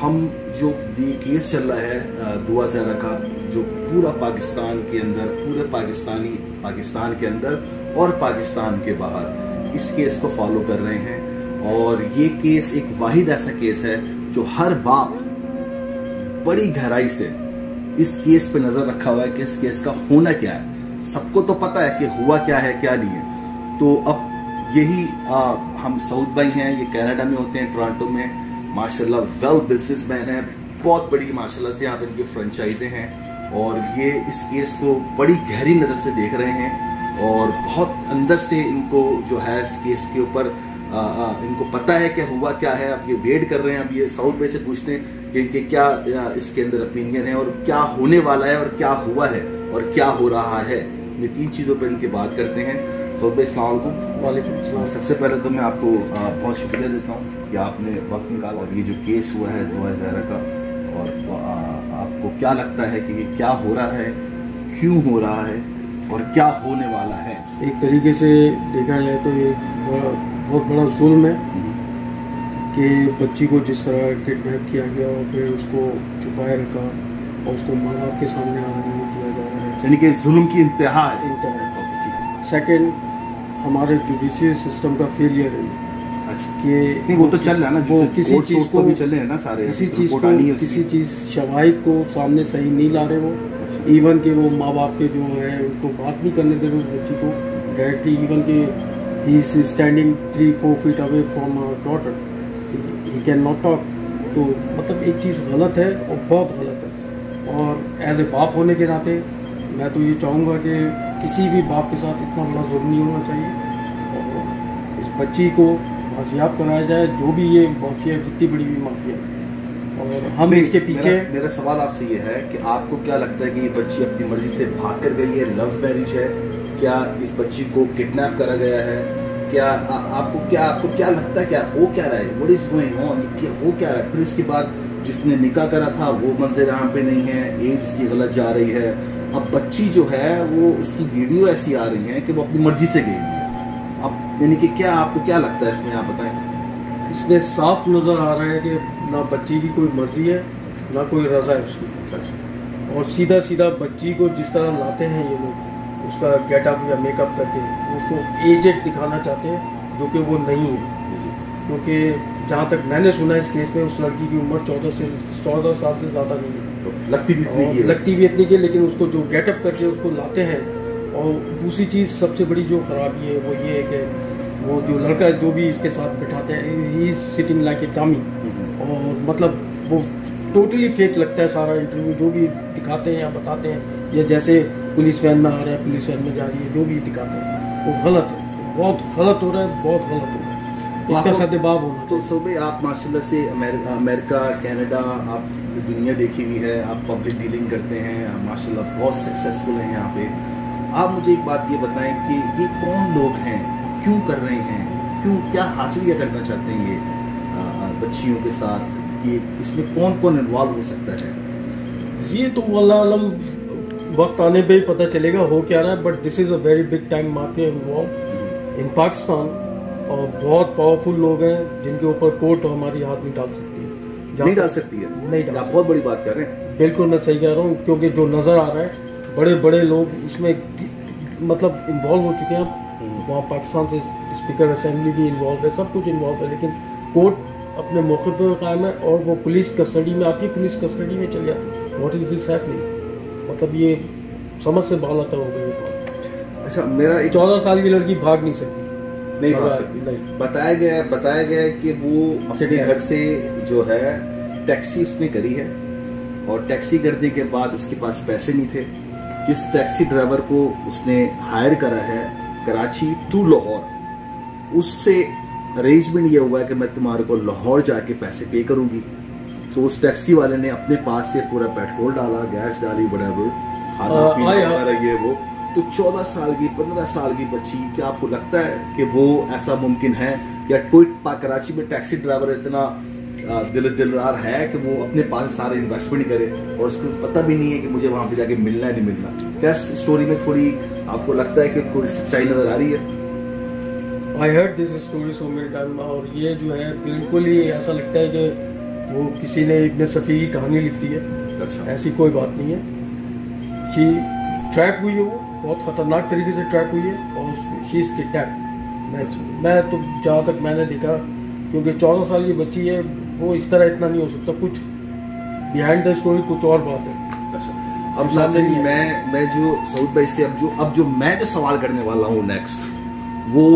हम जो ये केस चल रहा है दुआ जहरा का जो पूरा पाकिस्तान के अंदर पूरे पाकिस्तानी पाकिस्तान के अंदर और पाकिस्तान के बाहर इस केस को फॉलो कर रहे हैं। और ये केस एक वाहिद ऐसा केस है जो हर बाप बड़ी गहराई से इस केस पे नज़र रखा हुआ है कि इस केस का होना क्या है। सबको तो पता है कि हुआ क्या है क्या नहीं है। तो अब यही आ, हम साउथ भाई हैं ये कनाडा में होते हैं टोरंटो में। माशाल्लाह वेल बिजनेसमैन है, बहुत बड़ी माशाल्लाह से यहाँ पे इनकी फ्रेंचाइजे हैं और ये इस केस को बड़ी गहरी नज़र से देख रहे हैं और बहुत अंदर से इनको जो है इस केस के ऊपर इनको पता है कि हुआ क्या है। अब ये वेट कर रहे हैं, अब ये साउथ में से पूछते हैं कि इनके क्या इसके अंदर ओपिनियन है और क्या होने वाला है और क्या हुआ है और क्या हो रहा है। ये तीन चीज़ों पर इनके बात करते हैं। भाई वालेकुम सबसे पहले तो मैं आपको बहुत शुक्रिया देता हूँ कि आपने वक्त निकाला और ये जो केस हुआ है दुआ जहरा का और आपको क्या लगता है कि ये क्या हो रहा है क्यों हो रहा है और क्या होने वाला है? एक तरीके से देखा जाए तो ये बहुत बड़ा जुल्म है हम्म। कि बच्ची को जिस तरह किडनैप किया गया और फिर उसको छुपाए रखा और उसको माँ बाप के सामने आने नहीं दिया जा रहा है। यानी कि जुल्म की इंतहा है। इंतहा सेकंड हमारे जुडिशियल सिस्टम का फेलियर है। अच्छा। कि वो तो चल रहा है ना वो किसी चीज़ को भी चल रहे हैं ना सारे किसी चीज़ को किसी चीज़ शवाहिद को सामने सही नहीं ला रहे वो। इवन अच्छा। के वो माँ बाप के जो है उनको बात नहीं करने दे रहे उस बच्ची को। डायरेक्टली इवन के he is standing three four feet away from daughter he can not talk तो मतलब एक चीज़ गलत है और बहुत गलत है। और एज ए बाप होने के नाते मैं तो ये चाहूँगा कि किसी भी बाप के साथ इतना बड़ा जुर्म नहीं होना चाहिए। और इस बच्ची को बाजियाब कराया जाए जो भी ये माफिया जितनी बड़ी भी माफिया और हम इसके पीछे मेरा, मेरा सवाल आपसे ये है कि आपको क्या लगता है कि ये बच्ची अपनी मर्ज़ी से भाग कर गई है? लव मैरिज है। क्या इस बच्ची को किडनैप करा गया है? क्या आ, आपको क्या आपको क्या लगता है क्या हो क्या रहा है? व्हाट इज़ गोइंग ऑन क्या हो क्या रहा है? फिर इसके बाद जिसने निकाह करा था वो मंजिल यहाँ पे नहीं है। एज इसकी गलत जा रही है। अब बच्ची जो है वो उसकी वीडियो ऐसी आ रही है कि वो अपनी मर्ज़ी से गई है। अब यानी कि क्या आपको क्या लगता है इसमें आप बताएँ। इसमें साफ़ नज़र आ रहा है कि ना बच्ची की कोई मर्ज़ी है ना कोई रजा है उसकी। अच्छा। और सीधा सीधा बच्ची को जिस तरह लाते हैं ये लोग उसका गेटअप या मेकअप करके उसको एजेड दिखाना चाहते हैं जो कि वो नहीं है। क्योंकि जहाँ तक मैंने सुना इस केस में उस लड़की की उम्र चौदह से चौदह साल से ज़्यादा नहीं है। लगती भी इतनी है। लगती भी इतनी की लेकिन उसको जो गेटअप करके उसको लाते हैं और दूसरी चीज़ सबसे बड़ी जो खराबी है वो ये है कि वो जो लड़का जो भी इसके साथ बैठाते हैं ही सिटिंग लाइक ए टामी और मतलब वो टोटली फेक लगता है सारा इंटरव्यू जो भी दिखाते हैं या बताते हैं या जैसे पुलिस वैन में आ रहा है पुलिस वैन में जा रही है जो भी दिखाते हैं। वो गलत है बहुत गलत हो रहा है बहुत गलत हो रहा है। इसका सदभाव होना तो सुबह आप माशाल्लाह से अमेरिका कनाडा आप दुनिया देखी हुई है आप पब्लिक डीलिंग करते हैं माशाल्लाह बहुत सक्सेसफुल हैं यहाँ पे। आप मुझे एक बात ये बताएँ कि ये कौन लोग हैं? क्यों कर रहे हैं? क्यों क्या हासिल क्या करना चाहते हैं ये बच्चियों के साथ? कि इसमें कौन कौन इन्वॉल्व हो सकता है? ये तो आलम वक्त आने पे ही पता चलेगा हो क्या रहा है but this is a very big time mafia involve in Pakistan और बहुत पावरफुल लोग हैं जिनके ऊपर कोर्ट हमारी हाथ नहीं डाल सकती। नहीं डाल सकती है? नहीं डाल आप बहुत बड़ी बात कर रहे हैं। बिल्कुल मैं सही कह रहा हूँ क्योंकि जो नज़र आ रहा है बड़े बड़े लोग उसमें मतलब इन्वॉल्व हो चुके हैं हम्म। वहाँ पाकिस्तान से स्पीकर असेंबली भी इन्वॉल्व है सब कुछ इन्वॉल्व है लेकिन कोर्ट अपने मौके पर कायम है और वो पुलिस कस्टडी में आती है पुलिस कस्टडी में चल जाती है। वॉट इज़ दिस हैपनिंग मतलब ये समझ से बाल आता हो गई अच्छा मेरा चौदह साल की लड़की भाग नहीं सकती। नहीं भाग सकती। बताया गया बताया गया कि वो अपने घर से जो है टैक्सी उसने करी है। और टैक्सी करने के बाद उसके पास पैसे नहीं थे। जिस टैक्सी ड्राइवर को उसने हायर करा है कराची टू लाहौर। उससे अरेंजमेंट ये हुआ है कि मैं तुम्हारे को लाहौर जाके पैसे पे करूँगी। तो उस टैक्सी वाले ने अपने पास से पूरा पेट्रोल डाला गैस डाली बड़ा वो खाना पीना ये वो। तो 14 साल की 15 साल की बच्ची क्या आपको लगता है कि वो ऐसा मुमकिन है? या कोई कराची में टैक्सी ड्राइवर इतना दिल दिलदार है कि वो अपने पास सारे इन्वेस्टमेंट करे और उसको पता भी नहीं है कि मुझे वहाँ पे जाके मिलना है नहीं मिलना? क्या स्टोरी में थोड़ी आपको लगता है कि कोई सच्चाई नज़र आ रही है? I heard this story so many time और ये जो है बिल्कुल ही ऐसा लगता है कि वो किसी ने इतने सफ़ी की कहानी लिख दी है। अच्छा। ऐसी कोई बात नहीं है। शी ट्रैप हुई है वो। बहुत ख़तरनाक तरीके से ट्रैप हुई है और शी इज़ किडनैप मैं मैं तो जहाँ तक मैंने देखा क्योंकि चौदह साल की बच्ची है वो इस तरह इतना नहीं हो सकता। कुछ बिहाइंड द स्टोरी कुछ और बात है। अच्छा। अब है। मैं मैं जो सऊद भाई से अब जो अब जो मैं जो सवाल करने वाला हूँ नेक्स्ट वो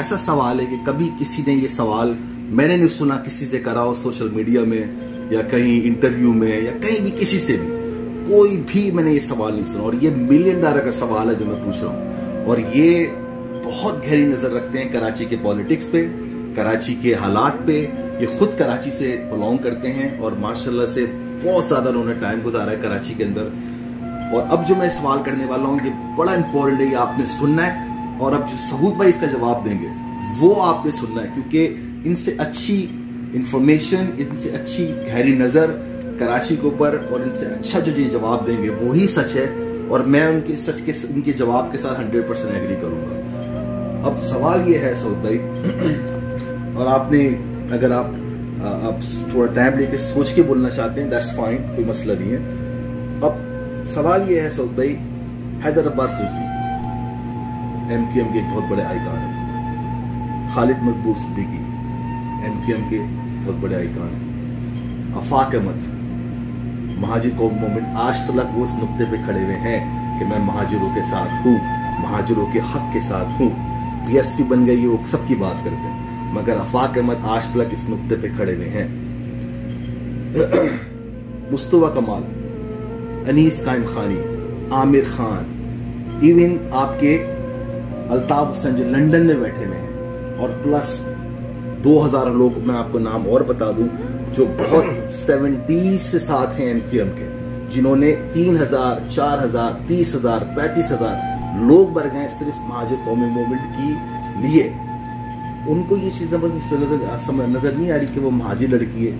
ऐसा सवाल है कि कभी किसी ने ये सवाल मैंने नहीं सुना किसी से करा हो सोशल मीडिया में या कहीं इंटरव्यू में या कहीं भी किसी से भी। कोई भी मैंने ये सवाल नहीं सुना, और ये मिलियन डॉलर का सवाल है जो मैं पूछ रहा हूँ। और ये बहुत गहरी नज़र रखते हैं कराची के पॉलिटिक्स पे, कराची के हालात पे। ये खुद कराची से बिलोंग करते हैं, और माशाल्लाह से बहुत ज़्यादा उन्होंने टाइम गुजारा है कराची के अंदर। और अब जो मैं सवाल करने वाला हूँ, ये बड़ा इंपॉर्टेंट है, ये आपने सुनना है। और अब जो सबूत भाई इसका जवाब देंगे, वो आपने सुनना है, क्योंकि इनसे अच्छी इंफॉर्मेशन इनसे अच्छी गहरी नज़र कराची के ऊपर और इनसे अच्छा जो ये जवाब देंगे वो ही सच है और मैं उनके, सच के, उनके जवाब के साथ हंड्रेड परसेंट एग्री करूँगा। अब सवाल ये है, सऊद भाई, और आपने, अगर आप आप थोड़ा टाइम लेके सोच के बोलना चाहते हैं दैट्स फाइन कोई मसला नहीं है। अब सवाल ये है, सऊद भाई, हैदर अब्बास रिजवी एम के एक बहुत बड़े आइकान है। खालिद मकबूल सिद्दीकी एम के बहुत बड़े आइकान है। अफाक अहमद महाजिर कौम मोमेंट आज तक वो उस नुक्ते पे खड़े हुए हैं कि मैं महाजिरों के साथ हूँ, महाजिरों के हक के साथ हूँ। पीएसपी बन गई वो सबकी बात करते हैं, मगर अफाक अहमद आज तक इस नुक्ते पे खड़े हुए हैं। मुस्तवा कमाल, अनीस कायम खानी, आमिर खान, इवन आपके अल्ताफ हुसैन जो लंदन में बैठे हुए हैं, और प्लस 2000 लोग, मैं आपको नाम और बता दूँ जो बहुत सेवेंटीज से साथ हैं एमक्यूएम के, जिन्होंने 3000 4000 30000 35000 लोग मर गए सिर्फ़ महाजिर कौमी मूवमेंट की लिए। उनको ये चीज़ नज़र नज़र नहीं आ रही कि वो महाजिर लड़की है।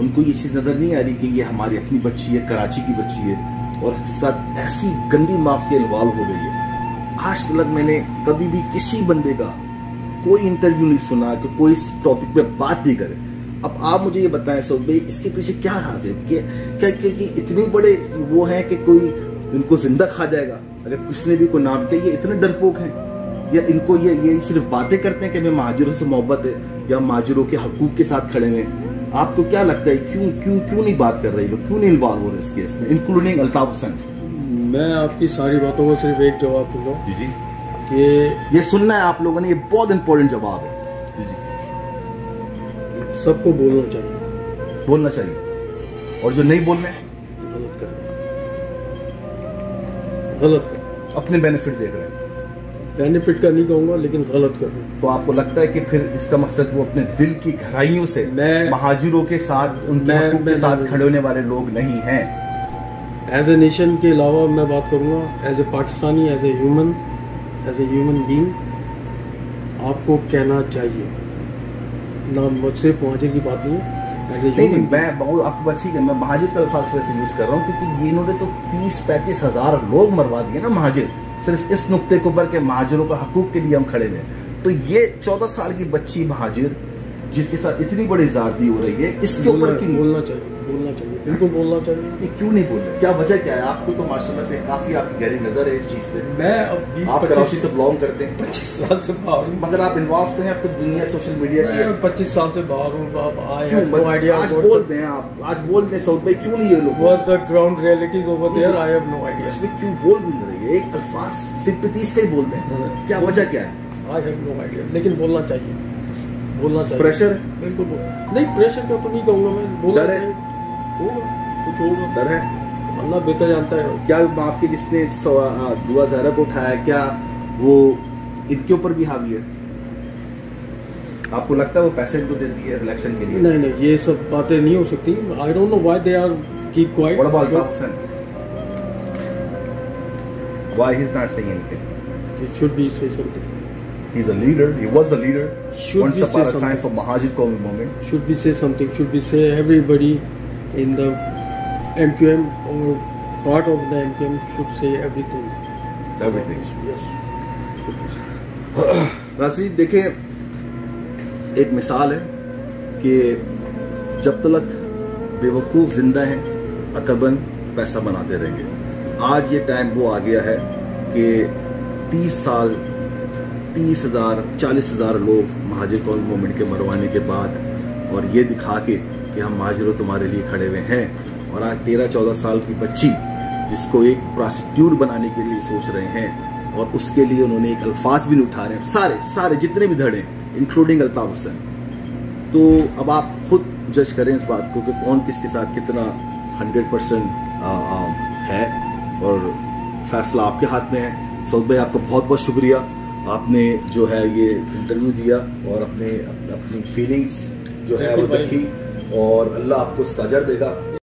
उनको ये चीज़ नज़र नहीं आ रही कि ये हमारी अपनी बच्ची है, कराची की बच्ची है, और इसके साथ ऐसी गंदी माफिया इन्वॉल्व हो गई है। आज तक मैंने कभी भी किसी बंदे का कोई इंटरव्यू नहीं सुना, कि कोई इस टॉपिक पे बात नहीं करे। अब आप मुझे ये बताएँ सो भाई इसके पीछे क्या राज है? कि, क्या क्या कि इतने बड़े वो हैं कि कोई इनको ज़िंदा खा जाएगा? अगर किसी ने भी कोई नाम ये इतने डरपोक हैं। या इनको ये ये सिर्फ़ बातें करते हैं कि हमें महाजिरों से मोहब्बत है या महाजिरों के हकूक के साथ खड़े हुए आपको क्या लगता है क्यों क्यों क्यों नहीं बात कर रही लोग? क्यों नहीं इन्वॉल्व हो रहे इस केस में? इंक्लूडिंग अल्ताफ हुसैन मैं आपकी सारी बातों को सिर्फ़ एक जवाब दूँगा जी जी। कि ये सुनना है आप लोगों ने ये बहुत इंपॉर्टेंट जवाब है। सबको बोलना चाहिए। बोलना चाहिए। और जो नहीं बोल रहे हैं गलत कर। गलत कर। अपने बेनिफिट देख रहे हैं। बेनिफिट का नहीं कहूँगा लेकिन गलत कर। रहे तो आपको लगता है कि फिर इसका मकसद वो अपने दिल की गहराइयों से मैं- महाजिरों के साथ उनके मैं- हकूक के मैं- साथ खड़े होने वाले लोग नहीं हैं। एज ए नेशन के अलावा मैं बात करूँगा as a Pakistani as a human as a human being आपको कहना चाहिए। ना मुझ सिर्फ़ महाजिर की बात नहीं है नहीं नहीं मैं बहुत आपको बात ठीक है मैं महाजिर का अल्फाज वैसे यूज़ कर रहा हूँ क्योंकि ये इन्होंने तो तीस पैंतीस हज़ार लोग मरवा दिए ना महाजिर सिर्फ़ इस नुक्ते के ऊपर के महाजिरों का हकूक के लिए हम खड़े हुए हैं। तो ये चौदह साल की बच्ची महाजिर जिसके साथ इतनी बड़ी जारती हो रही है इसके ऊपर क्यों? बोलना चाहिए बोलना चाहिए बिल्कुल बोलना चाहिए। ये क्यों नहीं बोल रहे क्या वजह क्या है? आपको तो माशाल्लाह से काफ़ी आपकी गहरी नज़र है इस चीज़ पे। मैं अब आप कराची से बिलोंग करते हैं। पच्चीस साल से बाहर हूँ। मगर आप इन्वॉल्व तो हैं आपको दुनिया सोशल मीडिया की पच्चीस साल से बाहर हूँ आई बस आइडिया आज बोल दें आप। आज बोल दें सऊद भाई क्यों नहीं ये लोग? Was the ground realities over there? I have no idea. इसमें क्यों बोल भी नहीं रही? है एक अल्फाज सिंपतीज का ही बोल दें। क्या वजह क्या है? आई have no idea लेकिन बोलना चाहिए। बोलना चाहिए। प्रेशर बिल्कुल नहीं प्रेशर का तो नहीं कहूँगा मैं। बोलना डर है? होगा कुछ होगा डर है? अल्लाह बेहतर जानता है। क्या माफ़ के जिसने दुआ जहरा को उठाया? क्या वो इनके ऊपर भी हावी है? आपको लगता है वो पैसे इनको देती है इलेक्शन के लिए? नहीं नहीं ये सब बातें नहीं हो सकती। I don't know why they are keep quiet What about Altaf Hussain? Why he's not saying anything? should be say something He's a leader. He was a leader. Should Once we upon a time for Mahajir Qawmi movement. should be say something should be say everybody in the MQM or part of the MQM should say everything Everything. yes नाजरीन देखें एक मिसाल है कि जब तक बेवकूफ़ ज़िंदा हैं अकबंद पैसा बनाते रहेंगे आज ये टाइम वो आ गया है कि तीस साल तीस हज़ार, चालीस हज़ार लोग महाजिर कौल मूवमेंट के मरवाने के बाद और ये दिखा के कि हम महाजिरों तुम्हारे लिए खड़े हुए हैं। और आज तेरह चौदह साल की बच्ची जिसको एक प्रोस्टिट्यूट बनाने के लिए सोच रहे हैं और उसके लिए उन्होंने एक अल्फाज भी उठा रहे हैं। सारे सारे जितने भी धड़े इंक्लूडिंग अल्ताफ हुसैन। तो अब आप खुद जज करें इस बात को कि कौन किसके साथ कितना हंड्रेड परसेंट है। और फैसला आपके हाथ में है। सऊद भाई, आपका बहुत बहुत शुक्रिया। आपने जो है ये इंटरव्यू दिया और अपने अपनी फीलिंग्स जो है वो रखी और अल्लाह आपको उसका अजर देगा।